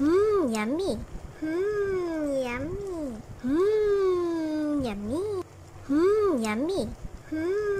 Mmm, yummy. Mmm, yummy. Mmm, yummy. Mmm, yummy. Mmm.